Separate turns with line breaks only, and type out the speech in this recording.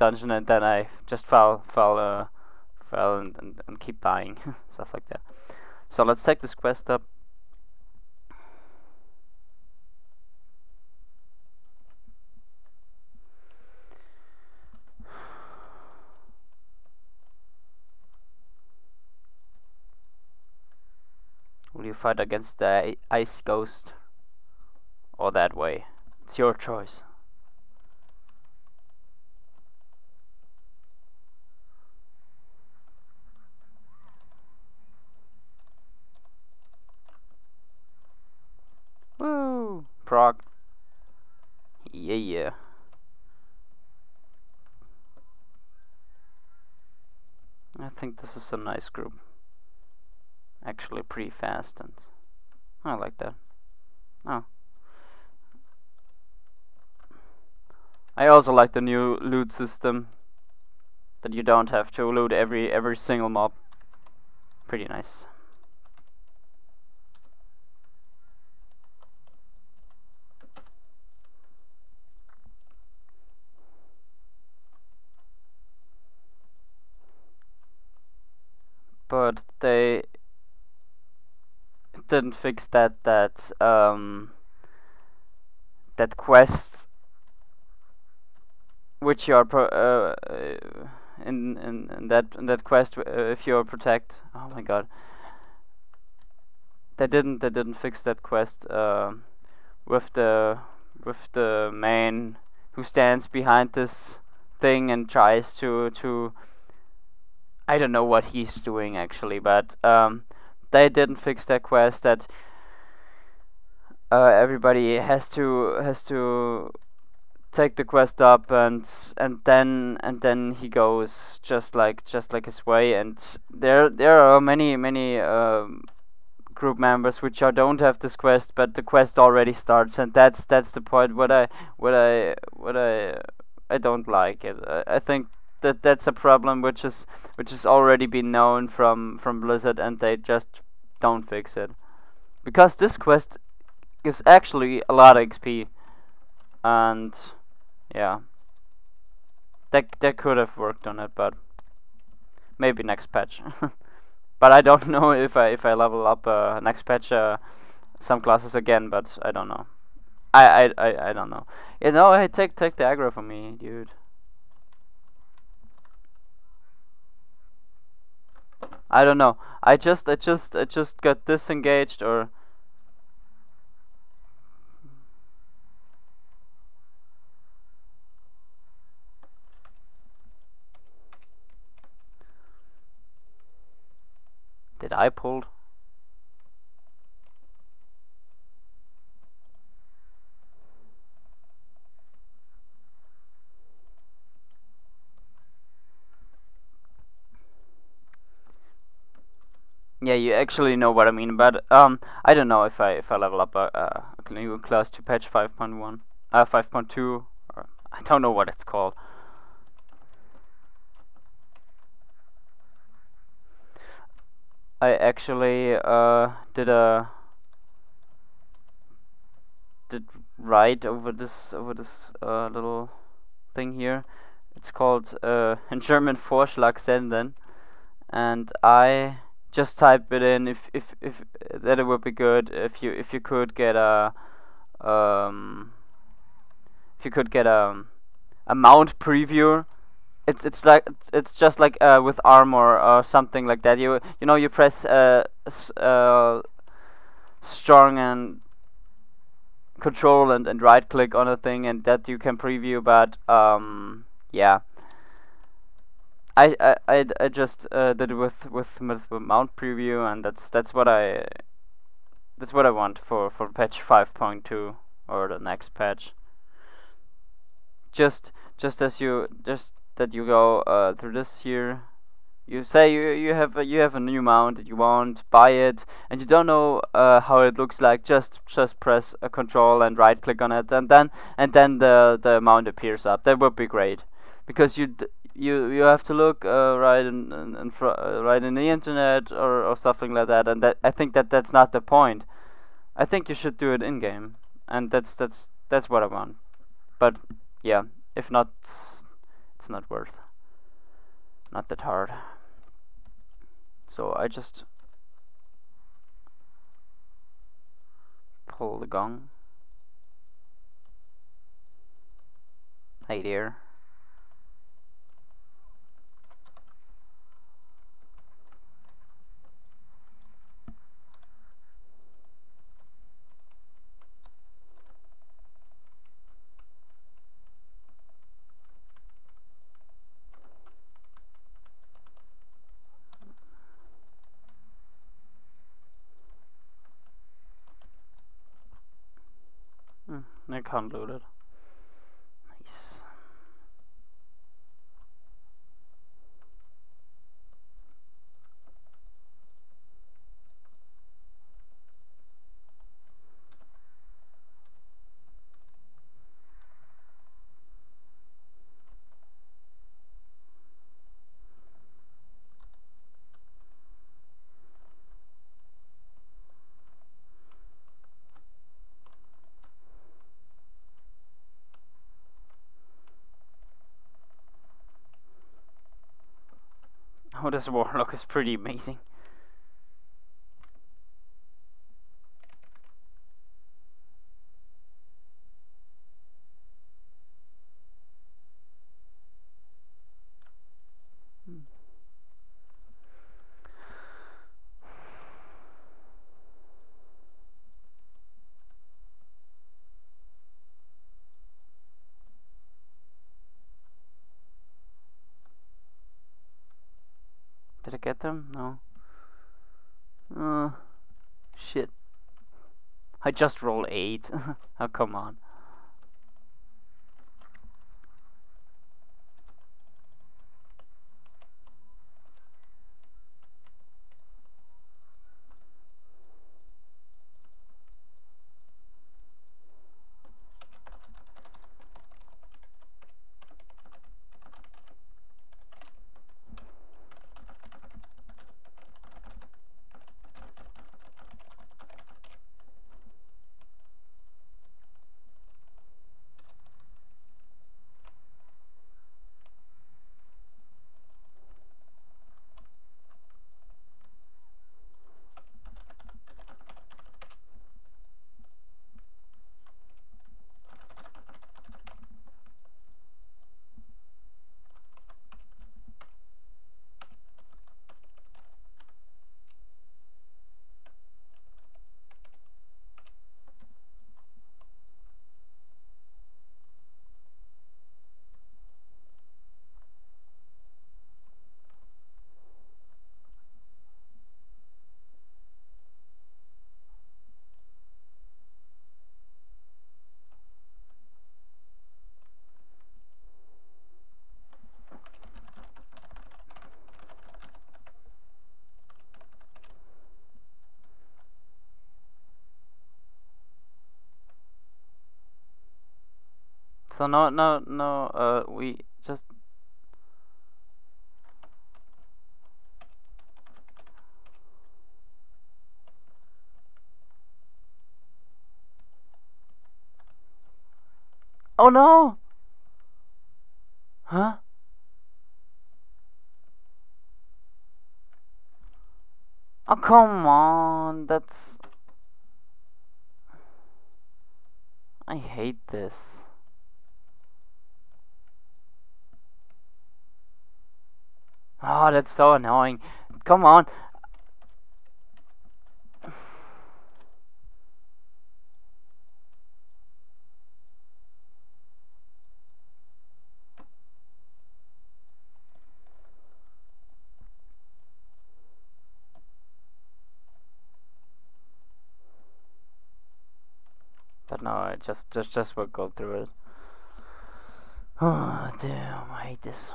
dungeon and then I just fell fell uh, fell and, and, and keep dying stuff like that. So let's take this quest up. Will you fight against the ice ghost? Or that way? It's your choice. Yeah, yeah. I think this is a nice group. Actually pretty fast and I like that. Oh. I also like the new loot system that you don't have to loot every every single mob. Pretty nice. But they didn't fix that that um, that quest which you are pro uh, in, in in that in that quest uh, if you are protect oh my god. They didn't they didn't fix that quest uh, with the with the man who stands behind this thing and tries to to I don't know what he's doing actually, but um, they didn't fix that quest that uh, everybody has to has to take the quest up and and then and then he goes just like just like his way. And there there are many many um, group members which are don't have this quest but the quest already starts. And that's that's the point. What I what I what I I don't like it. I, I think that that's a problem which is which has already been known from from Blizzard and they just don't fix it. Because this quest gives actually a lot of XP and yeah. That they could have worked on it but maybe next patch. But I don't know if I if I level up uh, next patch uh, some classes again but I don't know. I I I, don't know. You know hey take take the aggro from me dude I don't know. I just I just I just got disengaged or Did I pull? Yeah, you actually know what I mean, but um, I don't know if I if I level up a, a new class to patch 5.1, uh, 5.2, or I don't know what it's called. I actually uh did a did write over this over this uh, little thing here. It's called uh, in German Vorschlag senden, and I just type it in if if if that it would be good. If you if you could get a um if you could get a a mount preview it's it's like it's just like uh, with armor or something like that. You you know you press uh, uh strong and control and, and right click on a thing and that you can preview but um yeah I I I, just uh, did it with, with with mount preview, and that's that's what I that's what I want for for patch 5.2 or the next patch. Just just as you just that you go uh, through this here. You say you you have a, you have a new mount that you want, buy it, and you don't know uh, how it looks like. Just just press a control and right click on it, and then and then the the mount appears up. That would be great, because you you you have to look uh, right in, in, in uh, right in the internet or, or something like that and that I think that that's not the point I think you should do it in game and that's that's that's what I want but yeah if not it's not worth. Not that hard. So I just pull the gong. Hey dear. Hmm, I can't load it. Nice. Oh, this warlock is pretty amazing. Did I get them? No. Uh, shit. I just rolled 8. oh, come on. So no, no, no. Uh, we just. Oh no! Huh? Oh come on, that's. I hate this. Oh, that's so annoying. Come on. But no, I just just just will go through it. Oh damn, I hate this.